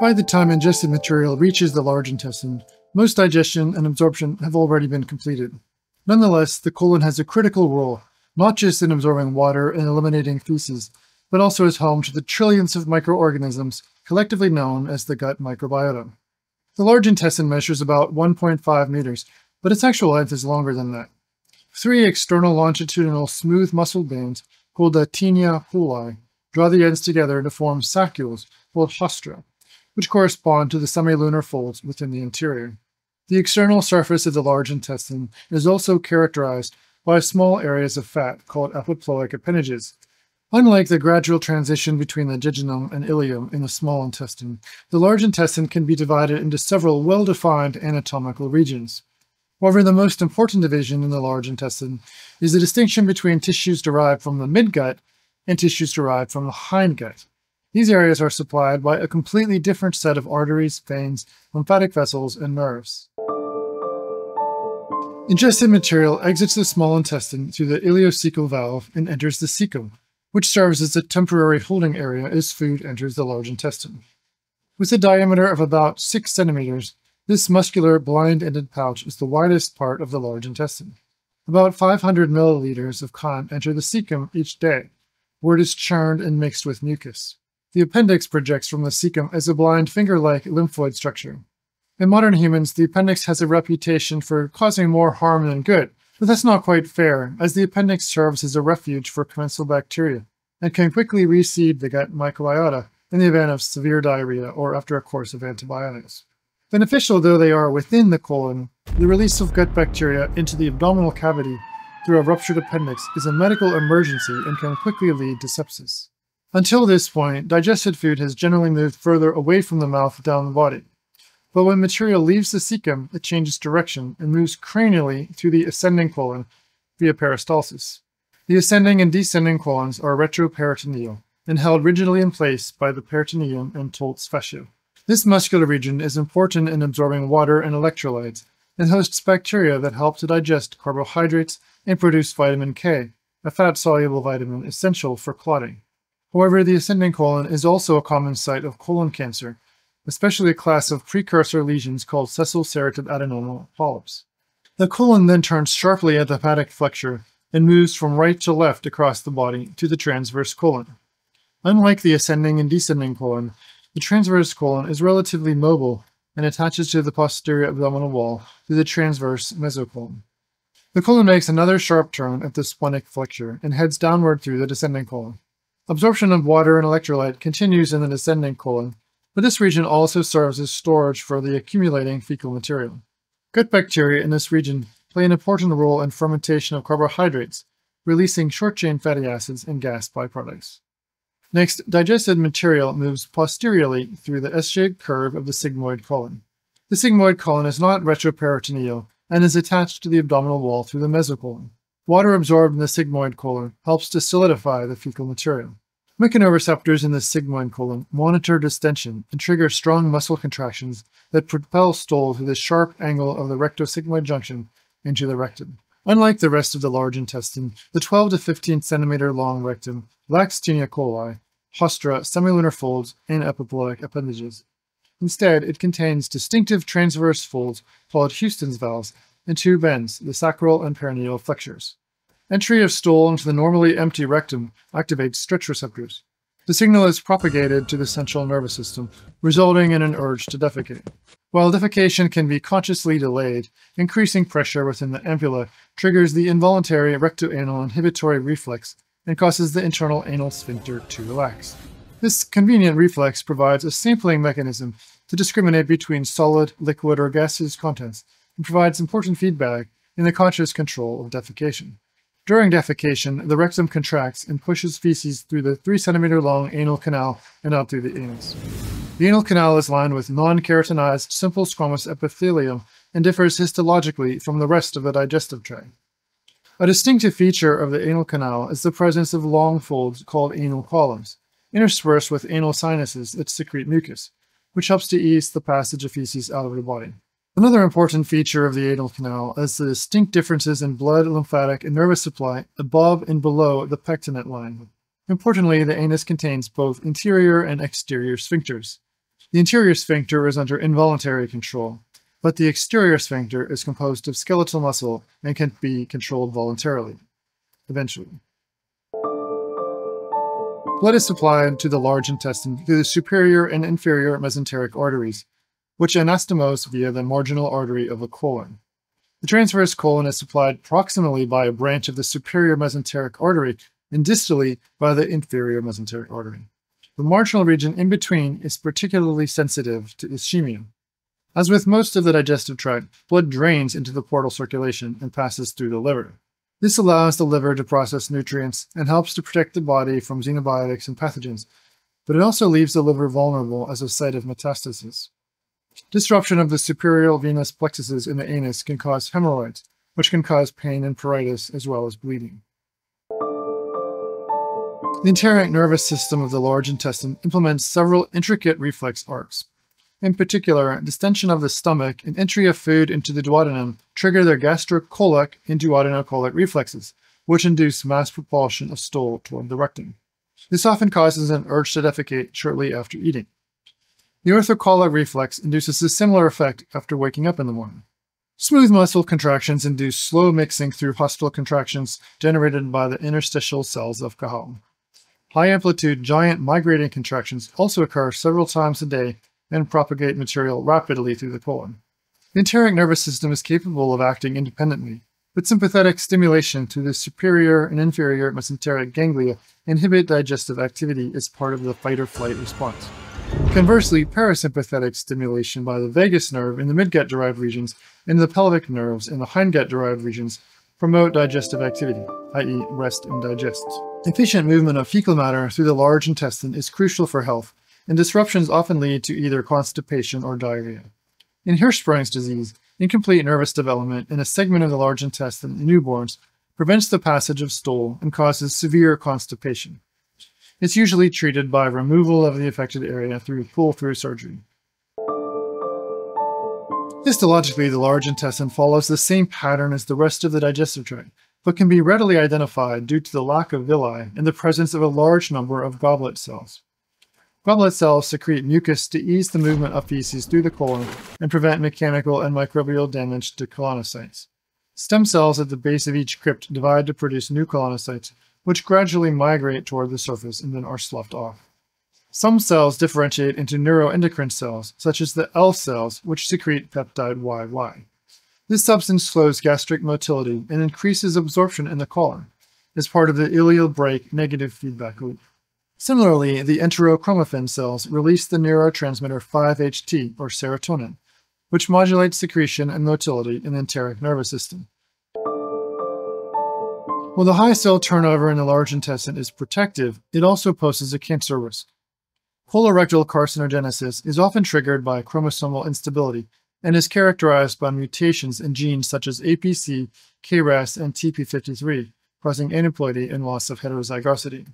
By the time ingested material reaches the large intestine, most digestion and absorption have already been completed. Nonetheless, the colon has a critical role, not just in absorbing water and eliminating feces, but also as home to the trillions of microorganisms collectively known as the gut microbiota. The large intestine measures about 1.5 meters, but its actual length is longer than that. Three external longitudinal smooth muscle bands, called the taenia coli, draw the ends together to form saccules called haustra, which correspond to the semilunar folds within the interior. The external surface of the large intestine is also characterized by small areas of fat called epiploic appendages. Unlike the gradual transition between the jejunum and ileum in the small intestine, the large intestine can be divided into several well-defined anatomical regions. However, the most important division in the large intestine is the distinction between tissues derived from the midgut and tissues derived from the hindgut. These areas are supplied by a completely different set of arteries, veins, lymphatic vessels, and nerves. Ingested material exits the small intestine through the ileocecal valve and enters the cecum, which serves as a temporary holding area as food enters the large intestine. With a diameter of about 6 centimeters, this muscular, blind-ended pouch is the widest part of the large intestine. About 500 milliliters of chyme enter the cecum each day, where it is churned and mixed with mucus. The appendix projects from the cecum as a blind finger-like lymphoid structure. In modern humans, the appendix has a reputation for causing more harm than good, but that's not quite fair, as the appendix serves as a refuge for commensal bacteria and can quickly reseed the gut microbiota in the event of severe diarrhea or after a course of antibiotics. Beneficial though they are within the colon, the release of gut bacteria into the abdominal cavity through a ruptured appendix is a medical emergency and can quickly lead to sepsis. Until this point, digested food has generally moved further away from the mouth down the body. But when material leaves the cecum, it changes direction and moves cranially through the ascending colon via peristalsis. The ascending and descending colons are retroperitoneal and held rigidly in place by the peritoneum and Toldt's fascia. This muscular region is important in absorbing water and electrolytes and hosts bacteria that help to digest carbohydrates and produce vitamin K, a fat-soluble vitamin essential for clotting. However, the ascending colon is also a common site of colon cancer, especially a class of precursor lesions called sessile serrated adenoma polyps. The colon then turns sharply at the hepatic flexure and moves from right to left across the body to the transverse colon. Unlike the ascending and descending colon, the transverse colon is relatively mobile and attaches to the posterior abdominal wall through the transverse mesocolon. The colon makes another sharp turn at the splenic flexure and heads downward through the descending colon. Absorption of water and electrolyte continues in the descending colon, but this region also serves as storage for the accumulating fecal material. Gut bacteria in this region play an important role in fermentation of carbohydrates, releasing short-chain fatty acids and gas byproducts. Next, digested material moves posteriorly through the S-shaped curve of the sigmoid colon. The sigmoid colon is not retroperitoneal and is attached to the abdominal wall through the mesocolon. Water absorbed in the sigmoid colon helps to solidify the fecal material. Mechanoreceptors in the sigmoid colon monitor distension and trigger strong muscle contractions that propel stool through the sharp angle of the rectosigmoid junction into the rectum. Unlike the rest of the large intestine, the 12 to 15 centimeter long rectum lacks taenia coli, haustra, semilunar folds, and epiploic appendages. Instead, it contains distinctive transverse folds called Houston's valves and two bends, the sacral and perineal flexures. Entry of stool into the normally empty rectum activates stretch receptors. The signal is propagated to the central nervous system, resulting in an urge to defecate. While defecation can be consciously delayed, increasing pressure within the ampulla triggers the involuntary rectoanal inhibitory reflex and causes the internal anal sphincter to relax. This convenient reflex provides a sampling mechanism to discriminate between solid, liquid, or gaseous contents and provides important feedback in the conscious control of defecation. During defecation, the rectum contracts and pushes feces through the 3 centimeter long anal canal and out through the anus. The anal canal is lined with non-keratinized simple squamous epithelium and differs histologically from the rest of the digestive tract. A distinctive feature of the anal canal is the presence of long folds called anal columns, interspersed with anal sinuses that secrete mucus, which helps to ease the passage of feces out of the body. Another important feature of the anal canal is the distinct differences in blood, lymphatic, and nervous supply above and below the pectinate line. Importantly, the anus contains both interior and exterior sphincters. The interior sphincter is under involuntary control, but the exterior sphincter is composed of skeletal muscle and can be controlled voluntarily, eventually. Blood is supplied to the large intestine through the superior and inferior mesenteric arteries, which anastomose via the marginal artery of the colon. The transverse colon is supplied proximally by a branch of the superior mesenteric artery and distally by the inferior mesenteric artery. The marginal region in between is particularly sensitive to ischemia. As with most of the digestive tract, blood drains into the portal circulation and passes through the liver. This allows the liver to process nutrients and helps to protect the body from xenobiotics and pathogens, but it also leaves the liver vulnerable as a site of metastasis. Disruption of the superior venous plexuses in the anus can cause hemorrhoids, which can cause pain and pruritus as well as bleeding. The enteric nervous system of the large intestine implements several intricate reflex arcs. In particular, distension of the stomach and entry of food into the duodenum trigger their gastrocolic and duodenocolic reflexes, which induce mass propulsion of stool toward the rectum. This often causes an urge to defecate shortly after eating. The orthocolic reflex induces a similar effect after waking up in the morning. Smooth muscle contractions induce slow mixing through haustral contractions generated by the interstitial cells of Cajal. High amplitude giant migrating contractions also occur several times a day and propagate material rapidly through the colon. The enteric nervous system is capable of acting independently, but sympathetic stimulation to the superior and inferior mesenteric ganglia inhibit digestive activity as part of the fight or flight response. Conversely, parasympathetic stimulation by the vagus nerve in the midgut derived regions and the pelvic nerves in the hindgut derived regions promote digestive activity, i.e., rest and digest. Efficient movement of fecal matter through the large intestine is crucial for health, and disruptions often lead to either constipation or diarrhea. In Hirschsprung's disease, incomplete nervous development in a segment of the large intestine in newborns prevents the passage of stool and causes severe constipation. It's usually treated by removal of the affected area through pull-through surgery. Histologically, the large intestine follows the same pattern as the rest of the digestive tract, but can be readily identified due to the lack of villi and the presence of a large number of goblet cells. Goblet cells secrete mucus to ease the movement of feces through the colon and prevent mechanical and microbial damage to colonocytes. Stem cells at the base of each crypt divide to produce new colonocytes, which gradually migrate toward the surface and then are sloughed off. Some cells differentiate into neuroendocrine cells, such as the L cells, which secrete peptide YY. This substance slows gastric motility and increases absorption in the colon as part of the ileal brake negative feedback loop. Similarly, the enterochromaffin cells release the neurotransmitter 5-HT, or serotonin, which modulates secretion and motility in the enteric nervous system. While the high cell turnover in the large intestine is protective, it also poses a cancer risk. Colorectal carcinogenesis is often triggered by chromosomal instability and is characterized by mutations in genes such as APC, KRAS, and TP53, causing aneuploidy and loss of heterozygosity.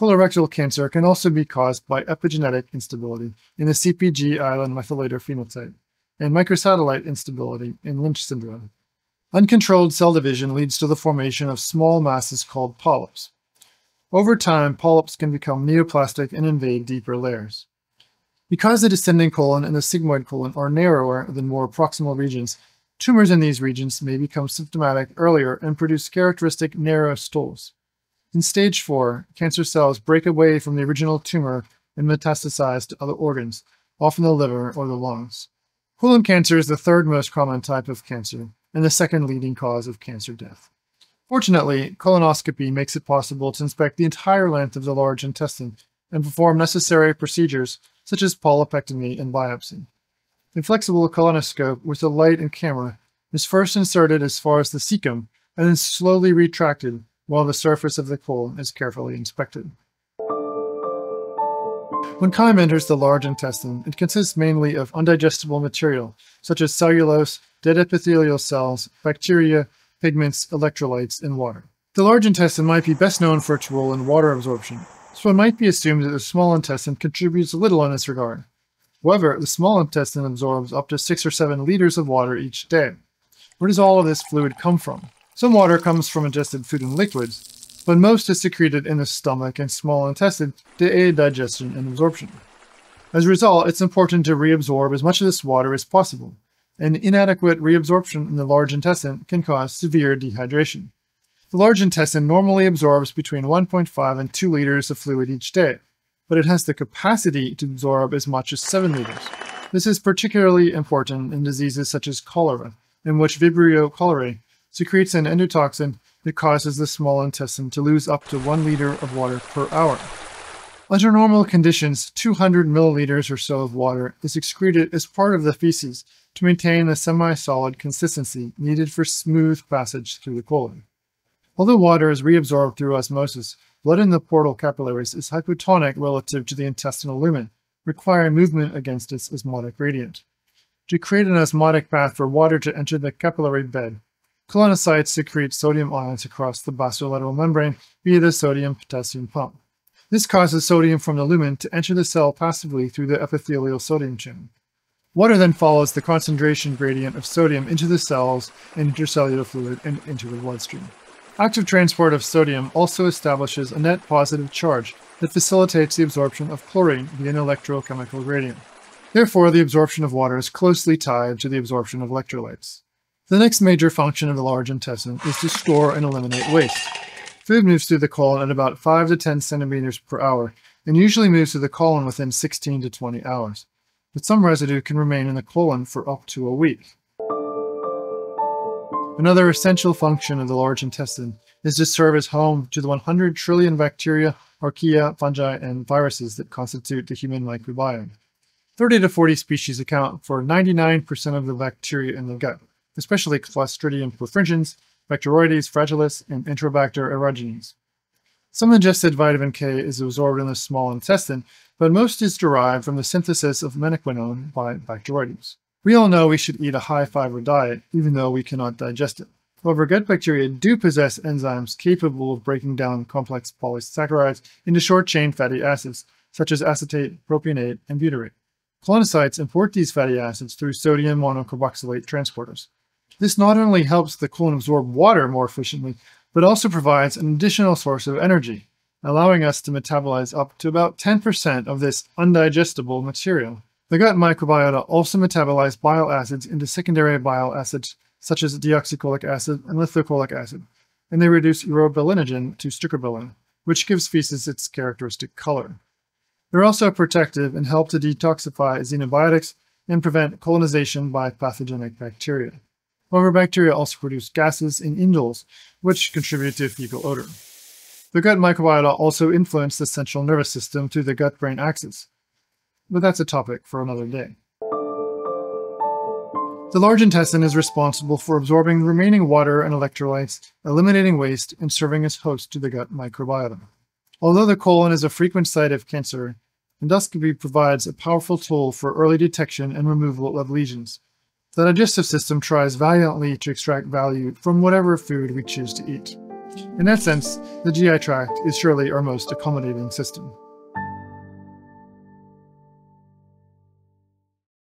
Colorectal cancer can also be caused by epigenetic instability in the CPG island methylator phenotype and microsatellite instability in Lynch syndrome. Uncontrolled cell division leads to the formation of small masses called polyps. Over time, polyps can become neoplastic and invade deeper layers. Because the descending colon and the sigmoid colon are narrower than more proximal regions, tumors in these regions may become symptomatic earlier and produce characteristic narrow stools. In stage 4, cancer cells break away from the original tumor and metastasize to other organs, often the liver or the lungs. Colon cancer is the third most common type of cancer and the second leading cause of cancer death. Fortunately, colonoscopy makes it possible to inspect the entire length of the large intestine and perform necessary procedures such as polypectomy and biopsy. A flexible colonoscope with a light and camera is first inserted as far as the cecum and then slowly retracted while the surface of the colon is carefully inspected. When chyme enters the large intestine, it consists mainly of undigestible material, such as cellulose, dead epithelial cells, bacteria, pigments, electrolytes, and water. The large intestine might be best known for its role in water absorption, so it might be assumed that the small intestine contributes little in this regard. However, the small intestine absorbs up to 6 or 7 liters of water each day. Where does all of this fluid come from? Some water comes from ingested food and liquids, but most is secreted in the stomach and small intestine to aid digestion and absorption. As a result, it's important to reabsorb as much of this water as possible, and inadequate reabsorption in the large intestine can cause severe dehydration. The large intestine normally absorbs between 1.5 and 2 liters of fluid each day, but it has the capacity to absorb as much as 7 liters. This is particularly important in diseases such as cholera, in which Vibrio cholerae secretes an endotoxin that causes the small intestine to lose up to 1 liter of water per hour. Under normal conditions, 200 milliliters or so of water is excreted as part of the feces to maintain the semi-solid consistency needed for smooth passage through the colon. Although water is reabsorbed through osmosis, blood in the portal capillaries is hypotonic relative to the intestinal lumen, requiring movement against its osmotic gradient. To create an osmotic path for water to enter the capillary bed, colonocytes secrete sodium ions across the basolateral membrane via the sodium-potassium pump. This causes sodium from the lumen to enter the cell passively through the epithelial sodium channel. Water then follows the concentration gradient of sodium into the cells and intercellular fluid and into the bloodstream. Active transport of sodium also establishes a net positive charge that facilitates the absorption of chlorine via an electrochemical gradient. Therefore, the absorption of water is closely tied to the absorption of electrolytes. The next major function of the large intestine is to store and eliminate waste. Food moves through the colon at about 5 to 10 centimeters per hour and usually moves through the colon within 16 to 20 hours, but some residue can remain in the colon for up to a week. Another essential function of the large intestine is to serve as home to the 100 trillion bacteria, archaea, fungi, and viruses that constitute the human microbiome. 30 to 40 species account for 99% of the bacteria in the gut, especially Clostridium perfringens, Bacteroides fragilis, and Enterobacter aerogenes. Some ingested vitamin K is absorbed in the small intestine, but most is derived from the synthesis of menaquinone by Bacteroides. We all know we should eat a high fiber diet, even though we cannot digest it. However, gut bacteria do possess enzymes capable of breaking down complex polysaccharides into short-chain fatty acids, such as acetate, propionate, and butyrate. Colonocytes import these fatty acids through sodium monocarboxylate transporters. This not only helps the colon absorb water more efficiently, but also provides an additional source of energy, allowing us to metabolize up to about 10% of this undigestible material. The gut microbiota also metabolize bile acids into secondary bile acids such as deoxycholic acid and lithocholic acid, and they reduce urobilinogen to stercobilin, which gives feces its characteristic color. They're also protective and help to detoxify xenobiotics and prevent colonization by pathogenic bacteria. However, bacteria also produce gases and indoles, which contribute to fecal odor. The gut microbiota also influence the central nervous system through the gut-brain axis, but that's a topic for another day. The large intestine is responsible for absorbing remaining water and electrolytes, eliminating waste, and serving as host to the gut microbiota. Although the colon is a frequent site of cancer, endoscopy provides a powerful tool for early detection and removal of lesions. The digestive system tries valiantly to extract value from whatever food we choose to eat. In that sense, the GI tract is surely our most accommodating system.